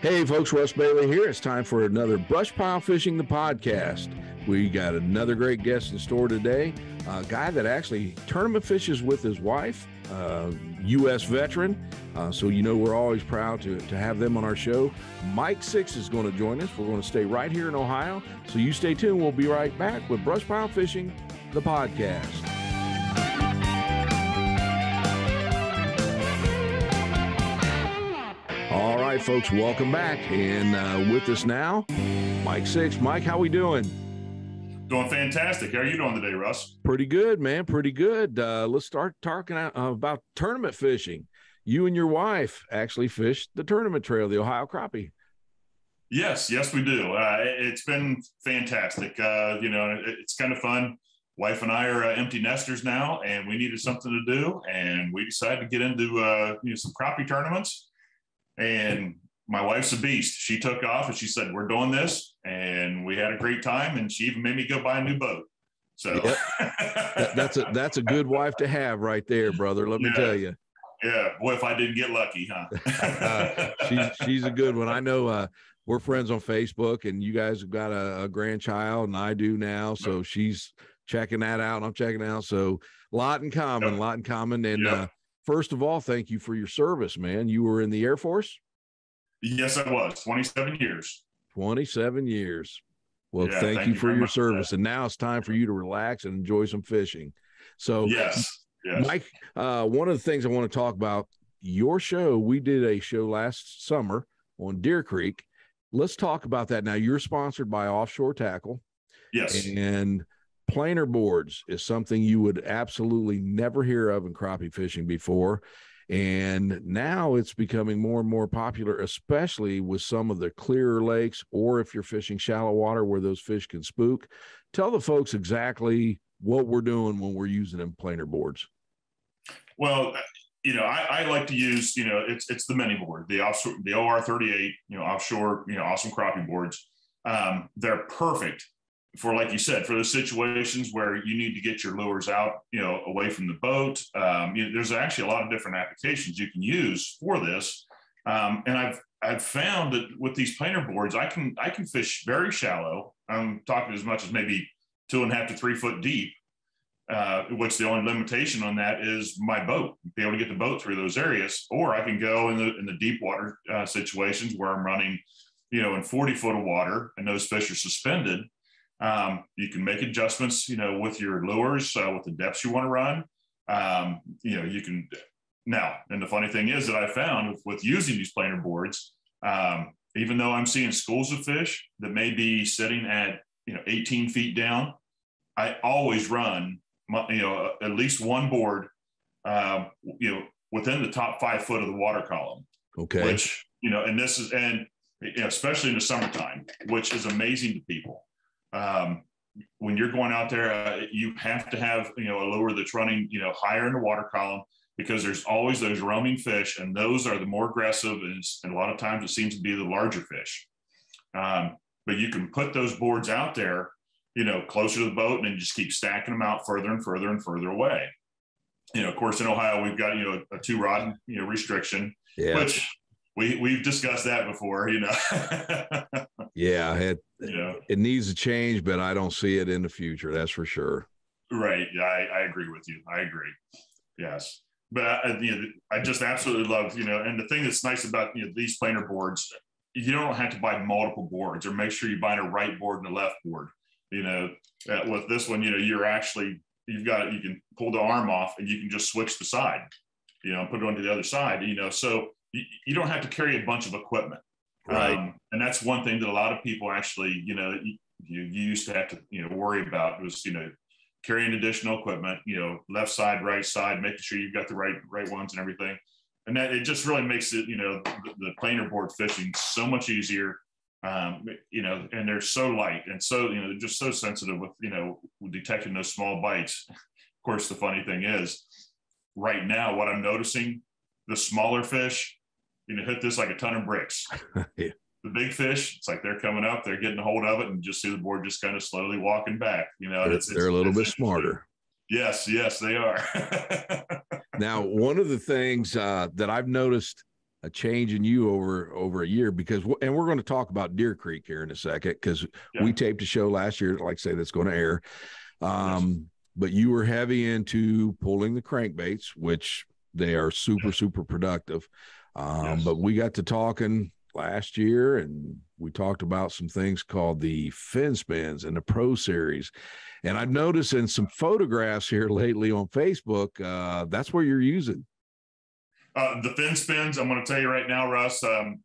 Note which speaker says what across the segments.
Speaker 1: Hey, folks, Russ Bailey here. It's time for another Brush Pile Fishing, the podcast. We got another great guest in store today. A guy that actually tournament fishes with his wife, uh, U.S. veteran. Uh, so, you know, we're always proud to, to have them on our show. Mike Six is going to join us. We're going to stay right here in Ohio. So, you stay tuned. We'll be right back with Brush Pile Fishing, the podcast. Right, folks, welcome back. And uh, with us now, Mike Six. Mike, how we doing?
Speaker 2: Doing fantastic. How are you doing today, Russ?
Speaker 1: Pretty good, man. Pretty good. Uh, let's start talking about tournament fishing. You and your wife actually fished the tournament trail, the Ohio Crappie.
Speaker 2: Yes, yes, we do. Uh, it's been fantastic. Uh, you know, it's kind of fun. Wife and I are uh, empty nesters now, and we needed something to do, and we decided to get into uh, you know some crappie tournaments and my wife's a beast. She took off and she said, We're doing this. And we had a great time. And she even made me go buy a new boat. So yep.
Speaker 1: that, that's a that's a good wife to have right there, brother. Let me tell you.
Speaker 2: Yeah, boy, if I didn't get lucky, huh?
Speaker 1: uh, she's she's a good one. I know uh, we're friends on Facebook, and you guys have got a, a grandchild, and I do now. So she's checking that out, and I'm checking out. So a lot in common, a yep. lot in common. And yep. uh, first of all, thank you for your service, man. You were in the Air Force?
Speaker 2: Yes, I was. 27 years.
Speaker 1: 27 years. Well, yeah, thank, thank, you for your service. And now it's time for you to relax and enjoy some fishing. So,
Speaker 2: yes, yes.
Speaker 1: Mike, uh, one of the things I want to talk about your show, we did a show last summer on Deer Creek. Let's talk about that now. You're sponsored by Offshore Tackle.
Speaker 2: Yes.
Speaker 1: And planer boards is something you would absolutely never hear of in crappie fishing before. And now it's becoming more and more popular, especially with some of the clearer lakes, or if you're fishing shallow water where those fish can spook. Tell the folks exactly what we're doing when we're using them planer boards.
Speaker 2: Well, you know, I, I, like to use, you know, it's it's the mini board, the offshore, the OR 38, you know, offshore, you know, awesome crappie boards. Um, they're perfect for like you said, for those situations where you need to get your lures out, you know, away from the boat. Um, you know, there's actually a lot of different applications you can use for this. Um, and I've I've found that with these planer boards, I can I can fish very shallow. I'm talking as much as maybe two and a half to three foot deep. Uh, which the only limitation on that is my boat, be able to get the boat through those areas, or I can go in the in the deep water uh, situations where I'm running, you know, in 40 foot of water and those fish are suspended um, you can make adjustments, you know, with your lures, uh, with the depths you want to run. Um, you know, you can now. And the funny thing is that I found with, with using these planer boards, um, even though I'm seeing schools of fish that may be sitting at you know 18 feet down, I always run my, you know at least one board, uh, you know, within the top five foot of the water column.
Speaker 1: Okay.
Speaker 2: Which you know, and this is and you know, especially in the summertime, which is amazing to people um, when you're going out there, uh, you have to have you know a lure that's running you know higher in the water column because there's always those roaming fish, and those are the more aggressive, and, and a lot of times it seems to be the larger fish. Um, but you can put those boards out there, you know, closer to the boat, and then just keep stacking them out further and further and further away. You know, of course, in Ohio we've got you know a two rod you know restriction, yeah. which we we've discussed that before, you know.
Speaker 1: yeah, it yeah. it needs to change, but I don't see it in the future. That's for sure.
Speaker 2: Right. Yeah, I, I agree with you. I agree. Yes, but I, you know, I just absolutely love you know, and the thing that's nice about you know these planer boards, you don't have to buy multiple boards, or make sure you buy a right board and a left board. You know, uh, with this one, you know, you're actually you've got you can pull the arm off and you can just switch the side, you know, put it onto the other side. You know, so you, you don't have to carry a bunch of equipment.
Speaker 1: Right. Um,
Speaker 2: and that's one thing that a lot of people actually, you know, you, you used to have to, you know, worry about was, you know, carrying additional equipment, you know, left side, right side, making sure you've got the right, right ones and everything. And that it just really makes it, you know, the, the planer board fishing so much easier. Um, you know, and they're so light and so, you know, they're just so sensitive with, you know, detecting those small bites. Of course, the funny thing is right now, what I'm noticing, the smaller fish you know, hit this like a ton of bricks. yeah. The big fish, it's like they're coming up, they're getting a hold of it, and just see the board just kind of slowly walking back. You know,
Speaker 1: they're, it's, they're it's, a little bit smarter.
Speaker 2: Yes, yes, they are.
Speaker 1: now, one of the things uh, that I've noticed a change in you over over a year because and we're going to talk about Deer Creek here in a second because yeah. we taped a show last year, like I say, that's going to air. Um, yes. But you were heavy into pulling the crankbaits, which they are super super productive. Um, yes. But we got to talking last year and we talked about some things called the fin spins and the pro series. And i've noticed in some photographs here lately on facebook uh, that's where you're using.
Speaker 2: Uh, the fin spins i'm going to tell you right now russ um,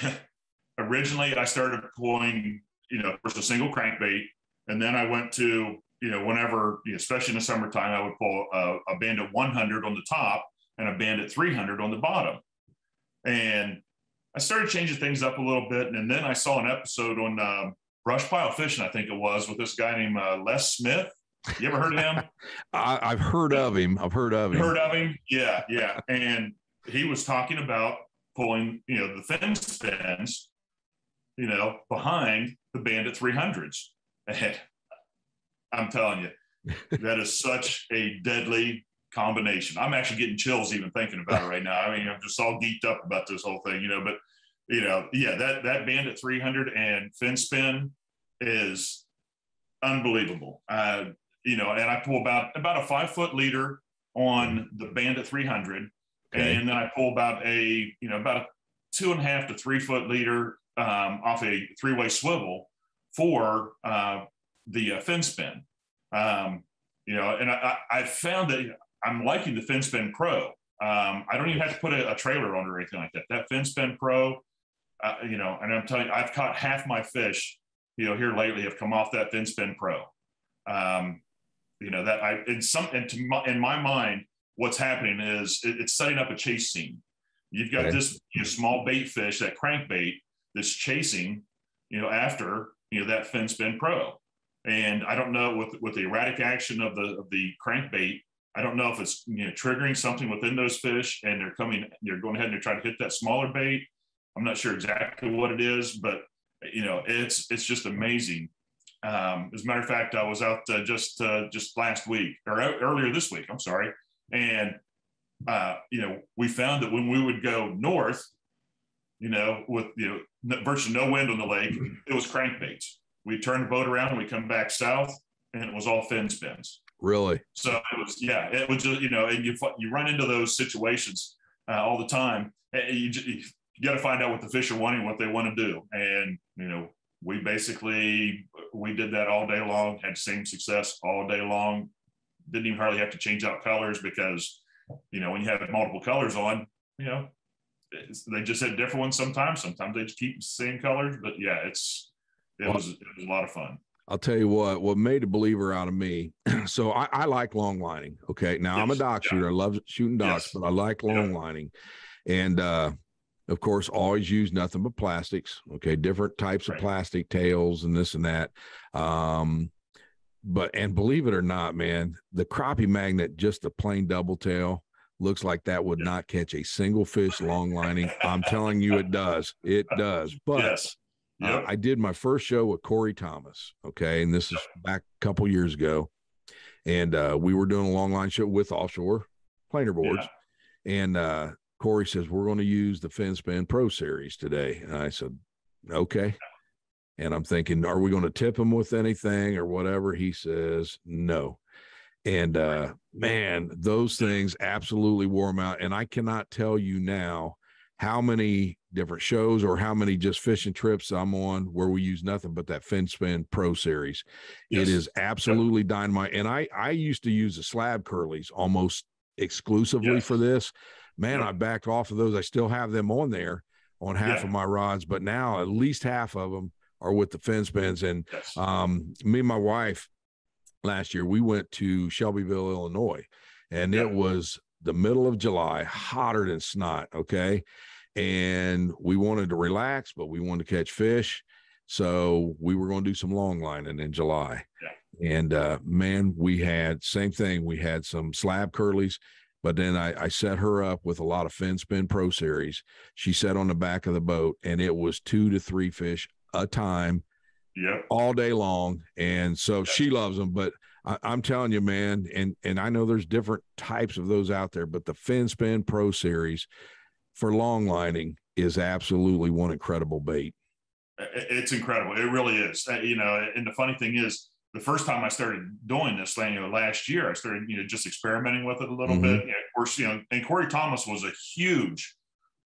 Speaker 2: originally i started pulling you know first a single crankbait. And then i went to you know whenever especially in the summertime i would pull a, a bandit 100 on the top and a band bandit 300 on the bottom and I started changing things up a little bit, and then I saw an episode on uh, brush pile fishing. I think it was with this guy named uh, Les Smith. You ever heard of him?
Speaker 1: I, have heard of him. I've heard of him.
Speaker 2: Heard of him? Yeah, yeah. And he was talking about pulling, you know, the fin spins, you know, behind the Bandit 300s. And I'm telling you, that is such a deadly combination. I'm actually getting chills even thinking about it right now. I mean, I'm just all geeked up about this whole thing, you know. But you know, yeah, that that Bandit 300 and fin spin is unbelievable. Uh, you know, and I pull about about a five foot leader on the Bandit 300, okay. and then I pull about a you know about a two and a half to three foot leader um, off a three way swivel for uh, the uh, fin spin. Um, you know, and I, I found that I'm liking the FinSpin Pro. Um, I don't even have to put a, a, trailer on or anything like that. That FinSpin Pro, uh, you know, and I'm telling you, I've caught half my fish, you know, here lately have come off that FinSpin Pro. Um, you know that I in some and to my, in my mind, what's happening is it, it's setting up a chase scene. You've got this you know, small bait fish, that crankbait, that's chasing, you know, after you know that FinSpin Pro. And I don't know with with the erratic action of the of the crankbait I don't know if it's you know triggering something within those fish and they're coming, they're going ahead and they're trying to hit that smaller bait. I'm not sure exactly what it is, but you know, it's it's just amazing. Um, as a matter of fact, I was out uh, just uh, just last week or earlier this week. I'm sorry, and uh, you know, we found that when we would go north, you know, with you know virtually no wind on the lake, it was crankbaits. We turn the boat around and we come back south, and it was all fin spins.
Speaker 1: Really?
Speaker 2: So it was, yeah, it was just, you know, and you, you run into those situations uh, all the time. You, you, got to find out what the fish are wanting, what they want to do. And, you know, we basically, we did that all day long, had same success all day long. Didn't even hardly have to change out colors because, you know, when you have multiple colors on, you know, they just had different ones sometimes. Sometimes they just keep the same colors, but yeah, it's, it was, it was a lot of fun.
Speaker 1: I'll tell you what, what made a believer out of me. so I, I, like long lining. Okay. Now yes. I'm a dock yeah. shooter. I love shooting docks, yes. but I like long yeah. lining. And uh, of course, always use nothing but plastics. Okay. Different types right. of plastic tails and this and that. Um, but and believe it or not, man, the crappie magnet, just a plain double tail, looks like that would yeah. not catch a single fish long lining. I'm telling you, it does. It does. But yes Yep. Uh, I did my first show with Corey Thomas. Okay. And this is back a couple years ago. And uh, we were doing a long line show with offshore planer boards. Yeah. And uh, Corey says, We're going to use the FinSpin Pro Series today. And I said, Okay. And I'm thinking, Are we going to tip him with anything or whatever? He says, No. And uh, man, those things absolutely wore him out. And I cannot tell you now how many different shows or how many just fishing trips I'm on where we use nothing but that fin spin pro series. Yes. It is absolutely yep. dynamite. And I I used to use the slab curlies almost exclusively yes. for this. Man, yep. I backed off of those. I still have them on there on half yeah. of my rods, but now at least half of them are with the fin spins. And yes. um, me and my wife last year we went to Shelbyville, Illinois, and it was the middle of July, hotter than snot. Okay. And we wanted to relax, but we wanted to catch fish. So we were going to do some long lining in July. Yeah. And uh, man, we had same thing. We had some slab curlies, but then I, I set her up with a lot of fin spin pro series. She sat on the back of the boat and it was two to three fish a time
Speaker 2: yep.
Speaker 1: all day long. And so she loves them, but I, am telling you, man, and and I know there's different types of those out there, but the Fin Spin Pro Series, for long lining is absolutely one incredible bait.
Speaker 2: It's incredible. It really is. Uh, you know, and the funny thing is, the first time I started doing this, you know, last year, I started, you know, just experimenting with it a little mm-hmm. bit. You know, of course, you know, and Corey Thomas was a huge,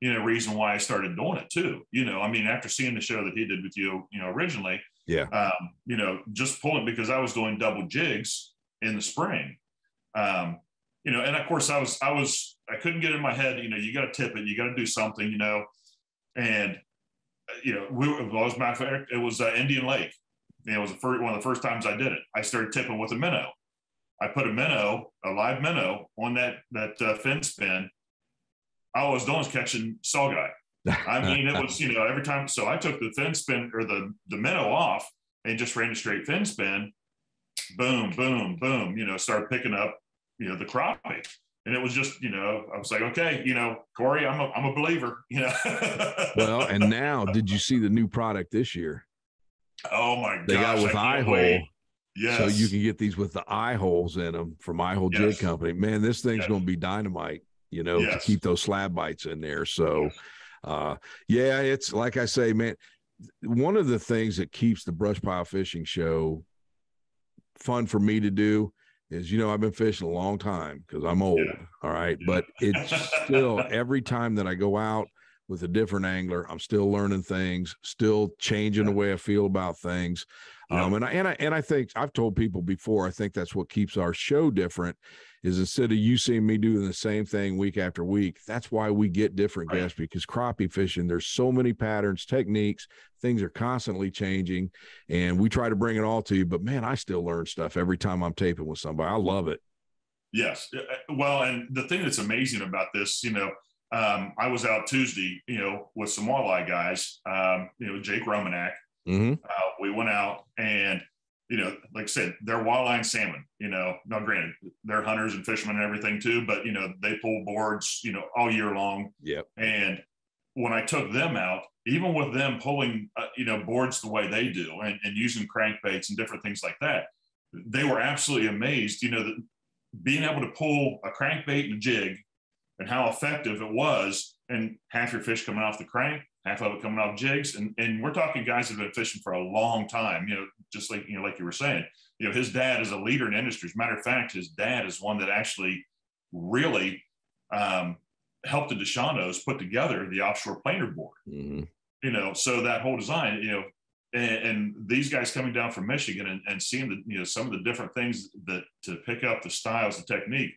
Speaker 2: you know, reason why I started doing it too. You know, I mean, after seeing the show that he did with you, you know, originally,
Speaker 1: yeah,
Speaker 2: um, you know, just pulling because I was doing double jigs in the spring. Um, you know, and of course I was, I was, I couldn't get in my head, you know, you got to tip it, you got to do something, you know, and, you know, we, a matter of fact, it was uh, Indian Lake know, it was the first, one of the first times I did it. I started tipping with a minnow. I put a minnow, a live minnow, on that that uh, fin spin. All I was doing was catching saugeye. I mean, it was you know every time. So I took the fin spin or the the minnow off and just ran a straight fin spin. Boom, boom, boom. You know, started picking up you know the crappie. And it was just, you know, I was like, okay, you know, Corey, I'm a, I'm a believer, you know.
Speaker 1: well, and now, did you see the new product this year?
Speaker 2: Oh my
Speaker 1: They
Speaker 2: got
Speaker 1: with eye hole.
Speaker 2: Yes.
Speaker 1: So you can get these with the eye holes in them from Eye Hole yes. Jig Company. Man, this thing's yes. going to be dynamite, you know, yes. to keep those slab bites in there. So, uh, yeah, it's like I say, man, one of the things that keeps the brush pile fishing show fun for me to do is, you know, I've been fishing a long time because I'm old. Yeah. All right. Yeah. But it's still every time that I go out, with a different angler. I'm still learning things, still changing the way I feel about things. Yeah. Um, and I and I and I think I've told people before. I think that's what keeps our show different. Is instead of you seeing me doing the same thing week after week, that's why we get different right. guests because crappie fishing, there's so many patterns, techniques, things are constantly changing, and we try to bring it all to you. But man, I still learn stuff every time I'm taping with somebody. I love it.
Speaker 2: Yes. Uh, uh, well, and the thing that's amazing about this, you know, um, I was out Tuesday, you know, with some walleye guys, um, you know, Jake Romanak. Mm-hmm. Uh, we went out and, you know, like I said, they're walleye and salmon, you know, now granted, they're hunters and fishermen and everything too, but, you know, they pull boards, you know, all year long.
Speaker 1: Yeah.
Speaker 2: And when I took them out, even with them pulling, uh, you know, boards the way they do and, and using crankbaits and different things like that, they were absolutely amazed, you know, that being able to pull a crankbait and a jig and how effective it was. And half your fish coming off the crank, half of it coming off jigs. And, and we're talking guys that have been fishing for a long time, you know, just like, you know, like you were saying, you know, his dad is a leader in industry. As a matter of fact, his dad is one that actually really um, helped the DeShawnos put together the offshore planer board. Mm-hmm. You know, so that whole design, you know, and, and these guys coming down from Michigan and, and seeing the, you know, some of the different things that to pick up the styles, the technique,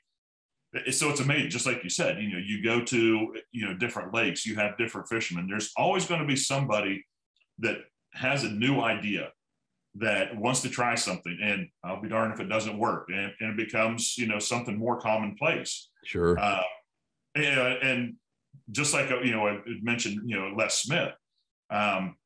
Speaker 2: so it's amazing just like you said you know you go to you know different lakes you have different fishermen there's always going to be somebody that has a new idea that wants to try something and i'll be darned if it doesn't work and, and it becomes you know something more commonplace
Speaker 1: sure uh,
Speaker 2: and, and, just like you know i mentioned you know les smith um,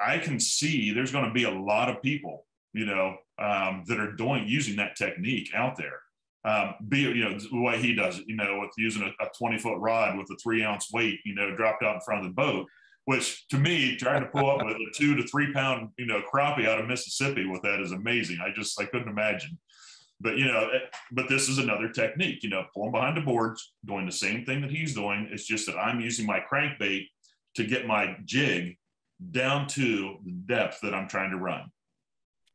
Speaker 2: I can see there's going to be a lot of people you know um, that are doing using that technique out there um, be you know the way he does it, you know, with using a, a 20 foot rod with a three ounce weight, you know, dropped out in front of the boat. Which to me, trying to pull up with a two to three pound, you know, crappie out of Mississippi with that is amazing. I just I couldn't imagine. But you know, eh, but this is another technique, you know, pulling behind the boards, doing the same thing that he's doing. It's just that I'm using my crankbait to get my jig down to the depth that I'm trying to run.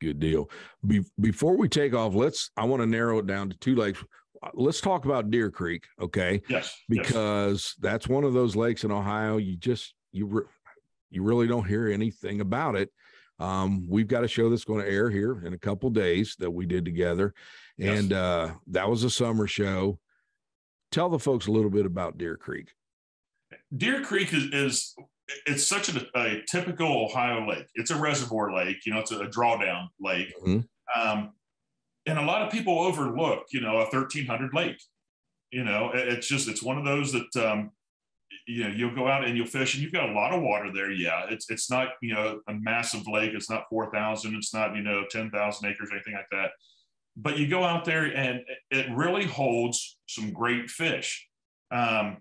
Speaker 1: Good deal. Be- before we take off, let's. I want to narrow it down to two lakes. Let's talk about Deer Creek, okay?
Speaker 2: Yes.
Speaker 1: Because yes. that's one of those lakes in Ohio. You just you re- you really don't hear anything about it. Um, we've got a show that's going to air here in a couple days that we did together, yes. and uh, that was a summer show. Tell the folks a little bit about Deer Creek.
Speaker 2: Deer Creek is, is it's such a, a, typical Ohio lake. It's a reservoir lake, you know, it's a, a drawdown lake. Mm-hmm. Um, and a lot of people overlook, you know, a 1300 lake. You know, it's just, it's one of those that, um, you know, you'll go out and you'll fish and you've got a lot of water there. Yeah. It's, it's not, you know, a massive lake. It's not 4,000. It's not, you know, 10,000 acres or anything like that. But you go out there and it really holds some great fish. Um,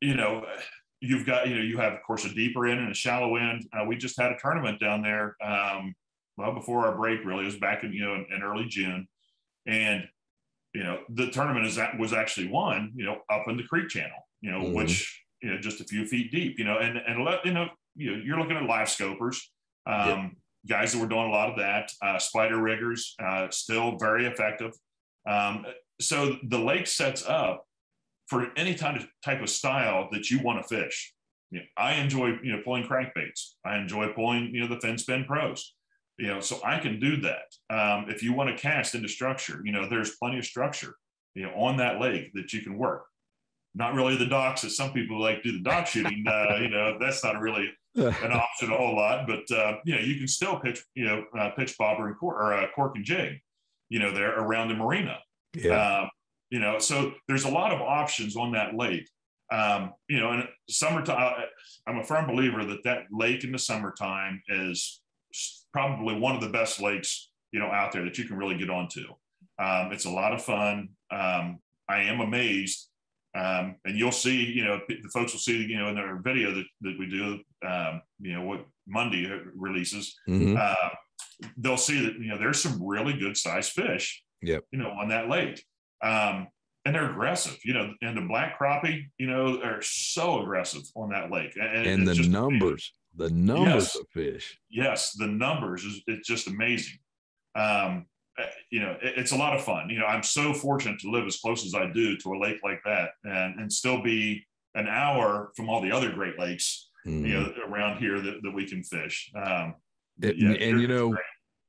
Speaker 2: you know, you've got you know you have of course a deeper end and a shallow end. Uh, we just had a tournament down there. Um, well, before our break, really, it was back in you know in, in early June, and you know the tournament is that was actually won you know up in the Creek Channel. You know, mm-hmm. which you know just a few feet deep, you know, and and let you know you know you're looking at live scopers. Um, yep. Guys that were doing a lot of that, uh, spider riggers, uh, still very effective. Um, so the lake sets up for any kind of type of style that you want to fish. You know, I enjoy you know pulling crankbaits. I enjoy pulling you know the fin spin pros. You know, so I can do that. Um, if you want to cast into structure, you know, there's plenty of structure you know on that lake that you can work. Not really the docks as some people like do the dock shooting. Uh, you know, that's not really an option a whole lot. But uh, you know, you can still pitch you know uh, pitch bobber and cork or uh, cork and jig. You know, there around the marina. Yeah. Um, you know, so there's a lot of options on that lake. Um, you know, in summertime, I'm a firm believer that that lake in the summertime is probably one of the best lakes, you know, out there that you can really get onto. Um, it's a lot of fun. Um, I am amazed. Um, and you'll see, you know, the folks will see, you know, in their video that, that we do, um, you know, what Monday releases, mm-hmm. uh, they'll see that, you know, there's some really good sized fish,
Speaker 1: yep.
Speaker 2: you know, on that lake. Um, and they're aggressive, you know, and the black crappie, you know, are so aggressive on that lake.
Speaker 1: And, and the numbers, the numbers yes, of fish.
Speaker 2: Yes, the numbers is it's just amazing. Um, you know, it, it's a lot of fun. You know, I'm so fortunate to live as close as I do to a lake like that, and and still be an hour from all the other Great Lakes, mm. you know, mm-hmm. around here that, that we can fish. Um,
Speaker 1: it, yeah, and you know, great.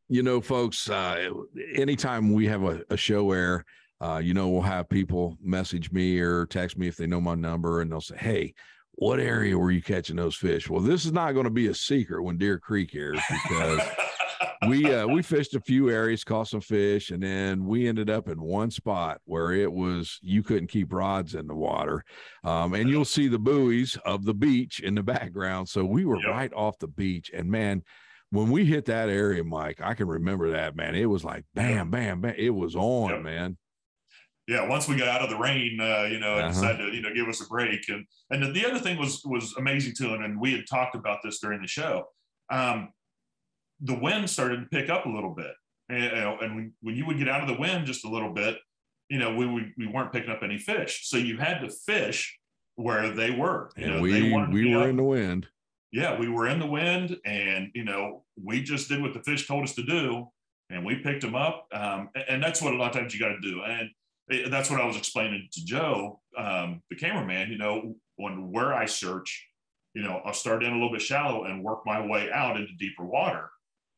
Speaker 1: you know, folks, uh, anytime we have a, a show air uh, you know, we'll have people message me or text me if they know my number and they'll say, Hey, what area were you catching those fish? Well, this is not going to be a secret when Deer Creek airs because we uh, we fished a few areas, caught some fish, and then we ended up in one spot where it was you couldn't keep rods in the water, um, and you'll see the buoys of the beach in the background. So we were yep. right off the beach, and man, when we hit that area, Mike, I can remember that man. It was like bam, bam, bam. It was on, yep. man
Speaker 2: yeah, once we got out of the rain, uh, you know, uh-huh. decided to you know give us a break. And and the other thing was was amazing too, and, and we had talked about this during the show. Um, the wind started to pick up a little bit, and, and when, when you would get out of the wind just a little bit, you know, we we, we weren't picking up any fish, so you had to fish where they were.
Speaker 1: You
Speaker 2: and
Speaker 1: know, we we were in the wind.
Speaker 2: Yeah, we were in the wind, and you know, we just did what the fish told us to do, and we picked them up. Um, and that's what a lot of times you got to do. And that's what I was explaining to Joe, um, the cameraman. You know, when where I search, you know, I'll start in a little bit shallow and work my way out into deeper water.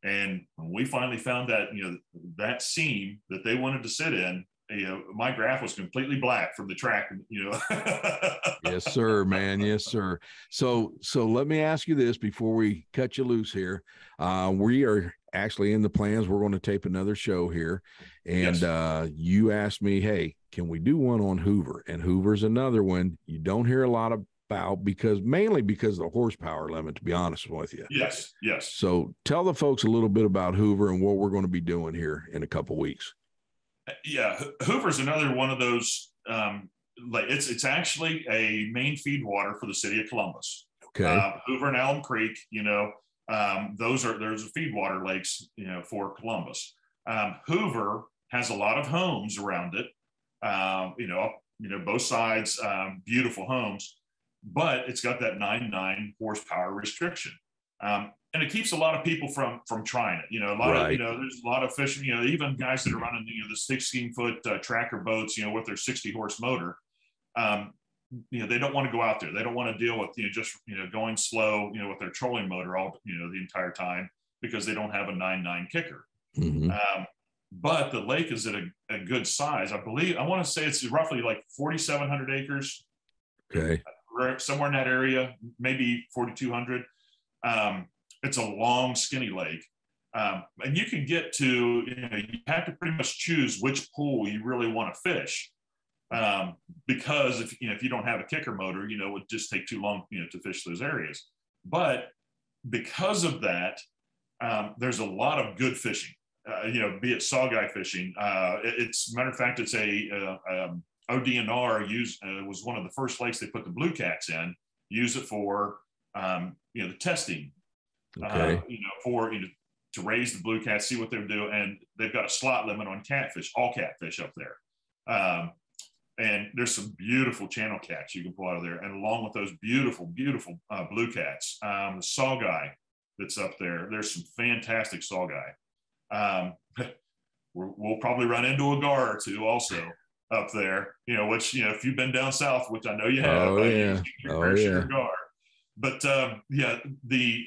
Speaker 2: And when we finally found that, you know, that seam that they wanted to sit in, you know, my graph was completely black from the track, you know.
Speaker 1: yes, sir, man. Yes, sir. So, so let me ask you this before we cut you loose here. Uh, we are actually in the plans. We're going to tape another show here. And yes. uh, you asked me, hey, can we do one on Hoover? And Hoover's another one you don't hear a lot about because mainly because of the horsepower limit, to be honest with you.
Speaker 2: Yes, yes.
Speaker 1: So tell the folks a little bit about Hoover and what we're going to be doing here in a couple weeks.
Speaker 2: Yeah, Hoover's another one of those. Um, like it's it's actually a main feed water for the city of Columbus.
Speaker 1: Okay. Uh,
Speaker 2: Hoover and Alum Creek, you know, um, those are there's feed water lakes, you know, for Columbus. Um, Hoover has a lot of homes around it. Um, you know, you know, both sides, um, beautiful homes, but it's got that 99 horsepower restriction. Um, and it keeps a lot of people from from trying it. You know, a lot right. of you know, there's a lot of fishing. You know, even guys that are running you know the 16 foot uh, tracker boats, you know, with their 60 horse motor. Um, you know they don't want to go out there they don't want to deal with you know just you know going slow you know with their trolling motor all you know the entire time because they don't have a 9-9 kicker mm-hmm. um, but the lake is at a, a, good size i believe i want to say it's roughly like 4700 acres
Speaker 1: okay
Speaker 2: somewhere in that area maybe 4200 um, it's a long skinny lake um, and you can get to you know you have to pretty much choose which pool you really want to fish um, because if you know if you don't have a kicker motor, you know it would just take too long, you know, to fish those areas. But because of that, um, there's a lot of good fishing. Uh, you know, be it saugeye fishing. Uh, it's matter of fact, it's a uh, um, ODNR used uh, was one of the first lakes they put the blue cats in. Use it for um, you know the testing. Uh, you know, for you know to raise the blue cats, see what they're doing, and they've got a slot limit on catfish, all catfish up there. Um, and there's some beautiful channel cats you can pull out of there, and along with those beautiful, beautiful uh, blue cats, um, the guy that's up there. There's some fantastic saugeye. Um, we'll probably run into a gar or two also up there. You know, which you know, if you've been down south, which I know you have,
Speaker 1: oh yeah, oh yeah.
Speaker 2: But um, yeah, the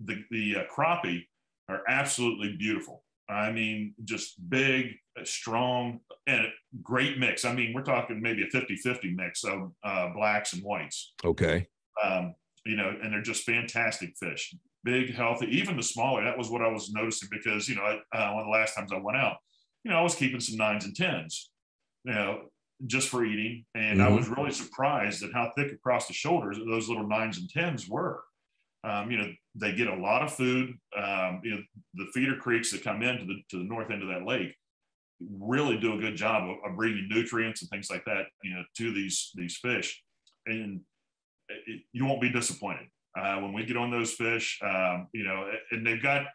Speaker 2: the the uh, crappie are absolutely beautiful. I mean, just big, strong, and great mix. I mean, we're talking maybe a 50 50 mix of uh, blacks and whites.
Speaker 1: Okay.
Speaker 2: Um, you know, and they're just fantastic fish. Big, healthy, even the smaller. That was what I was noticing because, you know, uh, one of the last times I went out, you know, I was keeping some nines and tens, you know, just for eating. And mm-hmm. I was really surprised at how thick across the shoulders those little nines and tens were. Um, you know, they get a lot of food. Um, you know, the feeder creeks that come into the to the north end of that lake really do a good job of, of bringing nutrients and things like that, you know, to these these fish, and it, you won't be disappointed uh, when we get on those fish. Um, you know, and they've got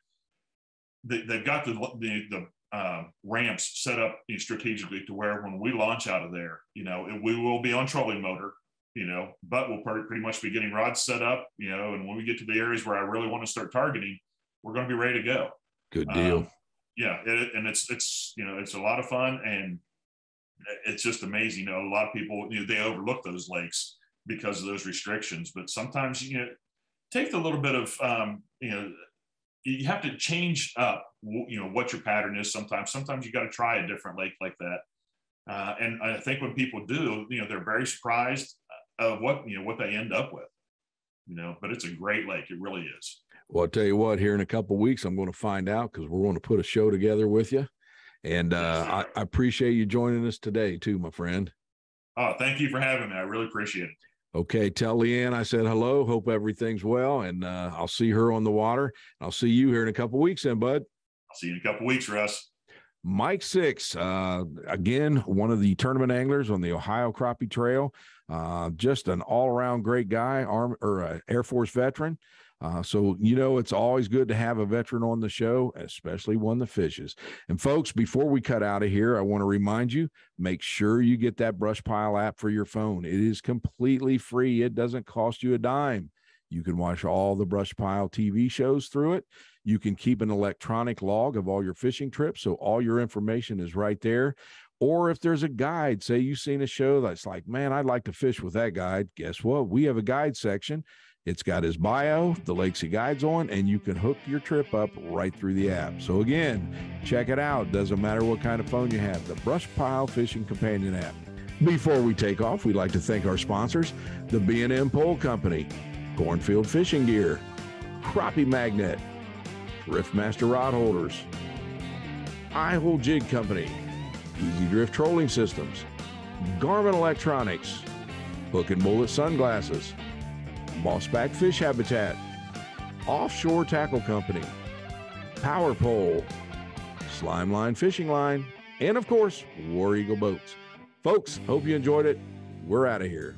Speaker 2: they, have got the the, the uh, ramps set up strategically to where when we launch out of there, you know, we will be on trolling motor you know, but we'll pretty much be getting rods set up, you know, and when we get to the areas where I really want to start targeting, we're going to be ready to go.
Speaker 1: Good deal. Um,
Speaker 2: yeah, it, and it's it's you know it's a lot of fun and it's just amazing. You know, a lot of people you know they overlook those lakes because of those restrictions, but sometimes you know take a little bit of um, you know you have to change up you know what your pattern is. Sometimes. Sometimes you got to try a different lake like that. Uh, and I think when people do, you know, they're very surprised of what you know what they end up with you know but it's a great lake it really is.
Speaker 1: Well i'll tell you what here in a couple weeks i'm going to find out because we're going to put a show together with you. And uh, I, I, appreciate you joining us today too my friend.
Speaker 2: Oh thank you for having me. I really appreciate it.
Speaker 1: Okay tell leanne i said hello. Hope everything's well and uh, i'll see her on the water. I'll see you here in a couple weeks then bud
Speaker 2: see you in a couple weeks russ
Speaker 1: Mike Six, uh, again, one of the tournament anglers on the Ohio Crappie Trail. Uh, just an all around great guy, arm or uh, Air Force veteran. Uh, so, you know, it's always good to have a veteran on the show, especially one that fishes. And, folks, before we cut out of here, I want to remind you make sure you get that brush pile app for your phone. It is completely free, it doesn't cost you a dime. You can watch all the brush pile TV shows through it. You can keep an electronic log of all your fishing trips. So all your information is right there. Or if there's a guide, say you've seen a show that's like, man, I'd like to fish with that guide. Guess what? We have a guide section. It's got his bio, the lakes he guides on, and you can hook your trip up right through the app. So again, check it out. Doesn't matter what kind of phone you have, the Brush Pile Fishing Companion app. Before we take off, we'd like to thank our sponsors, the B'n'M Pole Company, Cornfield Fishing Gear, Crappie Magnet, Driftmaster Rod Holders, Eye Hole Jig Company, EZ Drift Trolling Systems, Garmin Electronics, Hook and Bullet Sunglasses, Mossback Fish Habitat, Offshore Tackle Company, Power Pole, Slime Line Fishing Line, and of course, War Eagle Boats. Folks, hope you enjoyed it. We're out of here.